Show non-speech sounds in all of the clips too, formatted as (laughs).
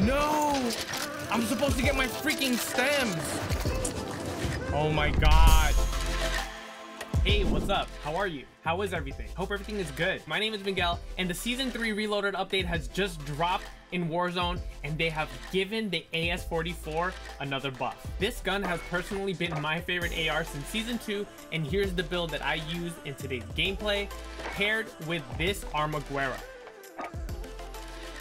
No! I'm supposed to get my freaking stems. Oh my god. Hey, what's up? How are you? How is everything? Hope everything is good. My name is Miguel, and the Season 3 Reloaded update has just dropped in Warzone, and they have given the AS-44 another buff. This gun has personally been my favorite AR since Season 2, and here's the build that I used in today's gameplay, paired with this Armaguerra.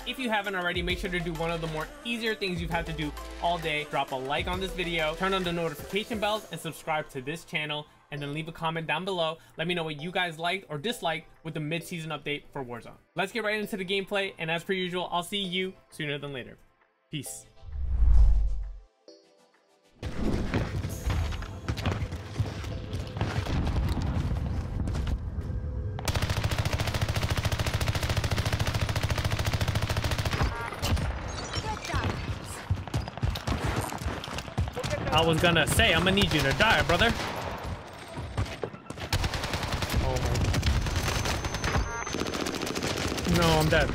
If you haven't already, make sure to do one of the more easier things you've had to do all day. Drop a like on this video, turn on the notification bells, and subscribe to this channel. And then leave a comment down below. Let me know what you guys liked or disliked with the mid-season update for Warzone. Let's get right into the gameplay. And as per usual, I'll see you sooner than later. Peace. I was gonna say, I'm gonna need you to die, brother. Oh my. No, I'm dead.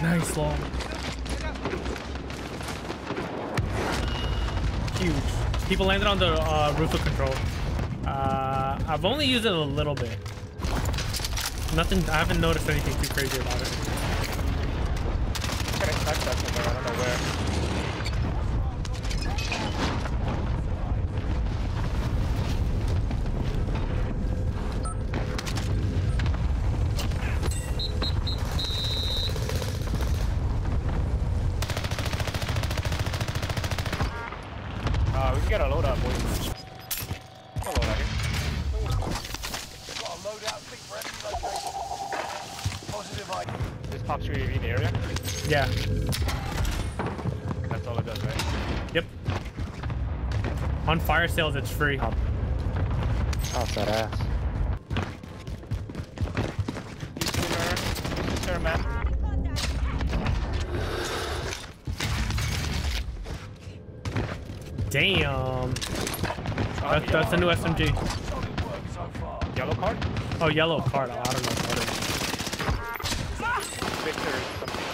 Nice long. Huge. People landed on the uh, roof of control. Uh, I've only used it a little bit. Nothing, I haven't noticed anything too crazy about it. I don't know where. Yeah. That's all it does, right? Yep. On fire sales, it's free. Oh. Off that ass. You see her? This is her, man. Damn. That's, that's a new SMG. Solid work so far. Yellow card? Oh, yellow card. Oh, I don't know what it is. Victor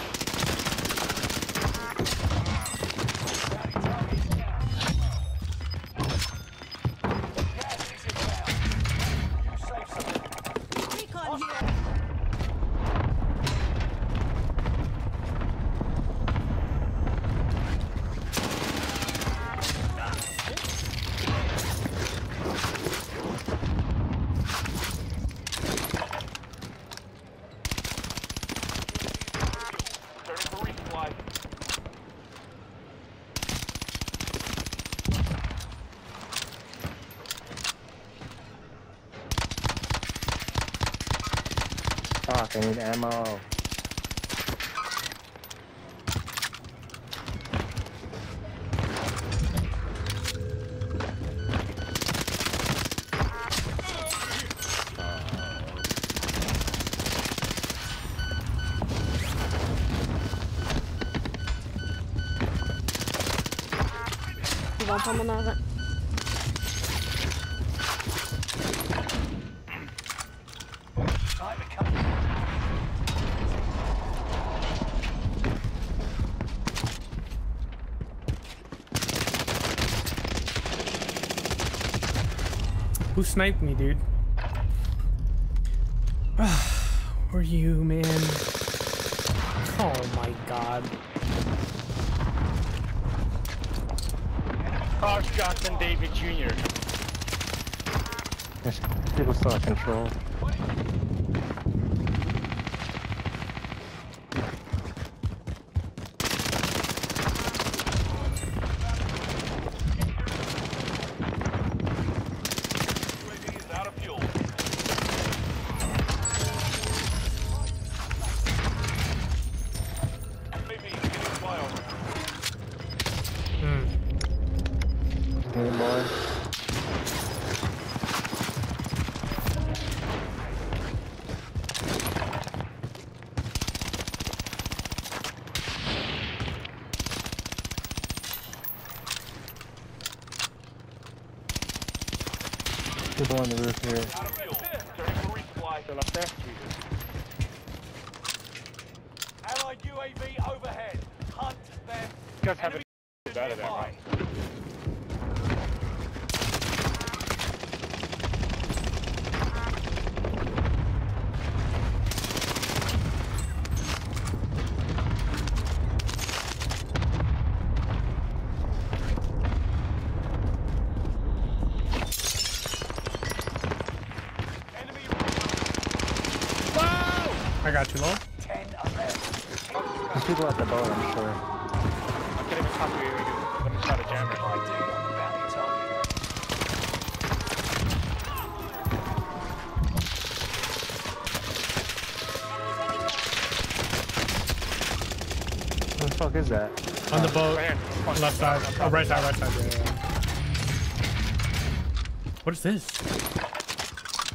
ammo. Vão pra manada. Time to Who sniped me, dude? (sighs) Were you, man? Oh my god. Carl Johnson David Jr. There's (laughs) people still control. People on the roof here. Out of fuel. Turning for resupply. Still up there? Allied Allied UAV overhead. Hunt them. You guys have it out of there, right? Got you, Lol. 10 left. There's people at the boat, I'm sure. I'm getting a copy of you. Let me try to jam it. ID on the bounty target. What the fuck is that? On the uh, boat. Right here. Come on. Left side. Oh, right side, right side. Yeah, yeah, yeah. What is this?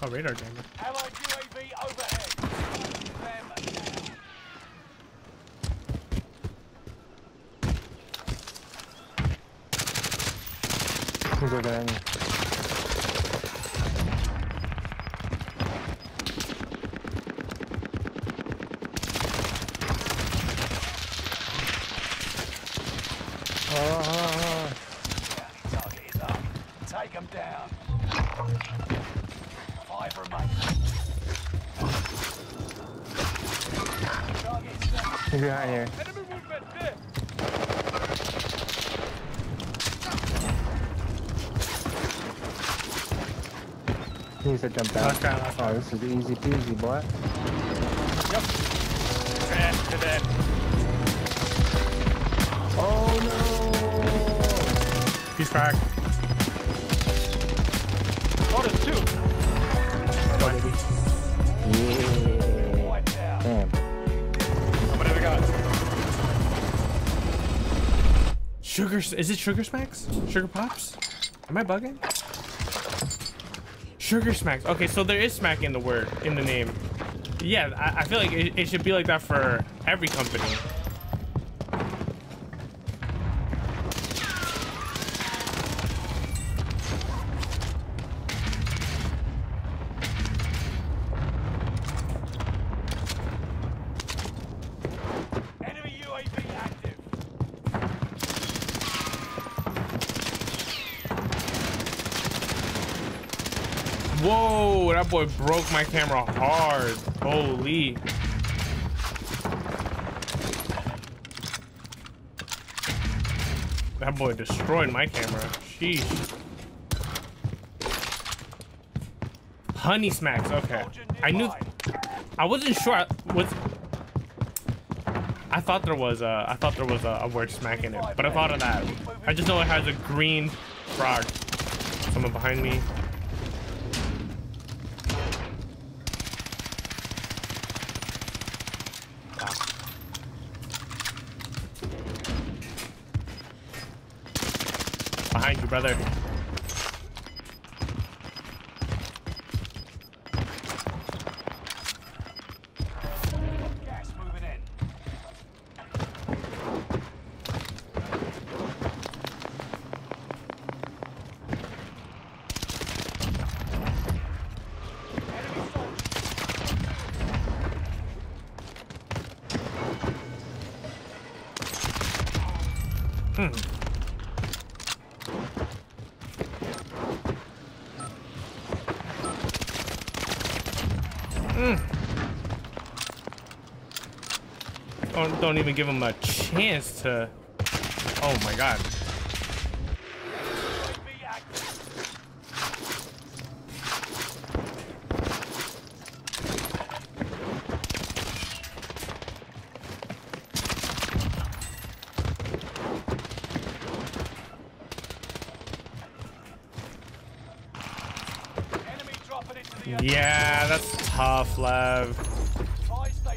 Oh, radar jammer. Allied UAV overhead. Hunt them. Who's over. Take them down. He's behind here. Enemy movement there. He needs to jump down. Last guy, last guy. Oh, this is easy peasy, boy. Yep. Dead, to dead. Oh He's cracked. Oh, there's two. Go, baby. Yeah. Damn. How many we got? Sugar, is it Sugar Smacks? Sugar Pops? Am I bugging? Sugar Smacks. Okay, so there is smack in the word, in the name. Yeah, I, I feel like it, it should be like that for every company. Whoa, that boy broke my camera hard. Holy. That boy destroyed my camera. Sheesh. Honey smacks. Okay. I knew. I wasn't sure. I was. I thought there was a. I thought there was a, a word smack in it, but I thought of that. I just know it has a green frog. Someone behind me. Behind you, brother. Gas Don't, even give him a chance to. Oh my god. Yeah, that's tough, Lev.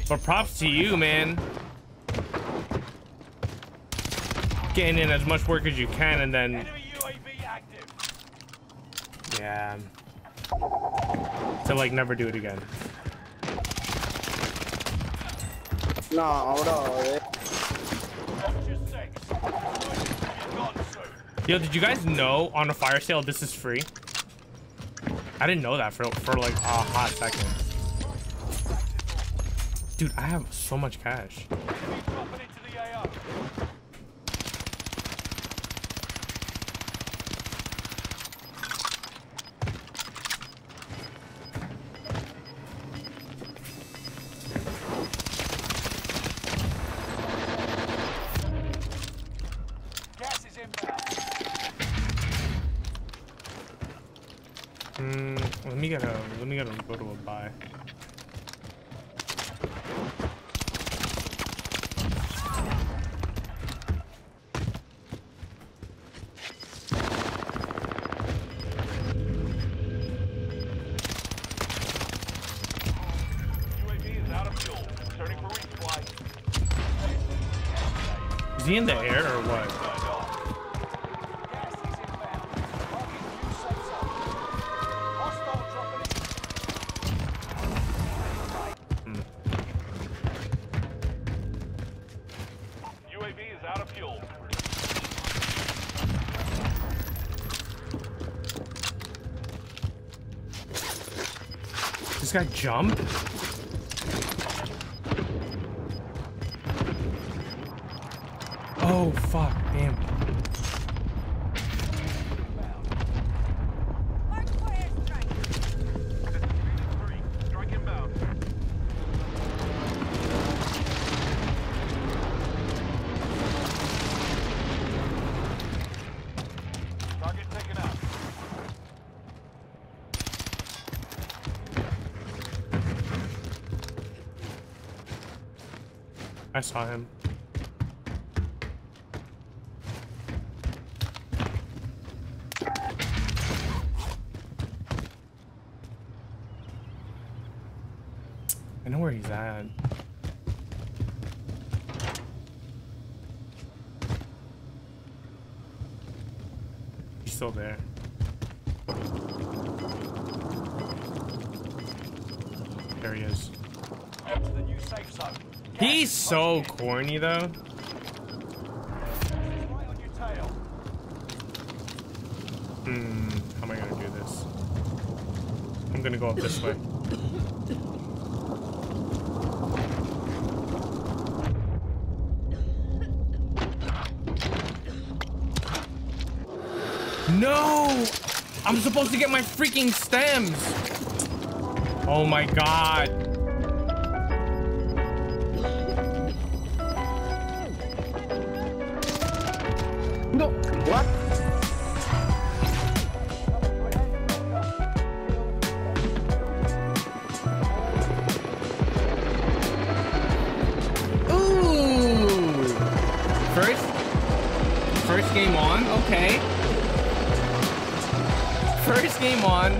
But props to you, man. Getting in as much work as you can and then. Enemy UAV active. Yeah. To like never do it again. No, gone soon. Yo, did you guys know on a fire sale this is free? I didn't know that for, for like a hot second. Dude, I have so much cash. Mm, let me get a let me get a go to a buy. UAV is out of fuel. Turning for resupply. Is he in the air or what? Guy jumped? Oh fuck, damn. I saw him. I know where he's at. He's still there. There he is. To the new safe zone. He's so corny though. Hmm, how am I gonna do this? I'm gonna go up this way. No! I'm supposed to get my freaking stems! Oh my god. Okay. First game on,